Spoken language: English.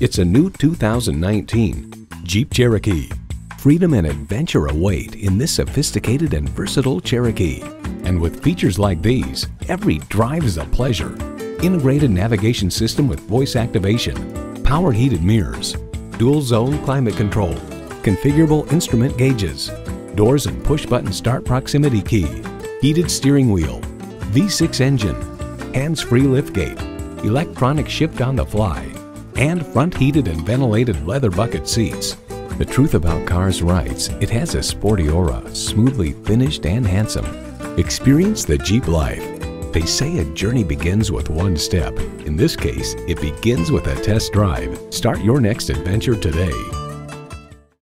It's a new 2019 Jeep Cherokee. Freedom and adventure await in this sophisticated and versatile Cherokee. And with features like these, every drive is a pleasure. Integrated navigation system with voice activation, power heated mirrors, dual zone climate control, configurable instrument gauges, doors and push button start proximity key, heated steering wheel, V6 engine, hands-free liftgate, electronic shift on the fly, and front heated and ventilated leather bucket seats. The truth about cars writes, it has a sporty aura, smoothly finished and handsome. Experience the Jeep life. They say a journey begins with one step. In this case, it begins with a test drive. Start your next adventure today.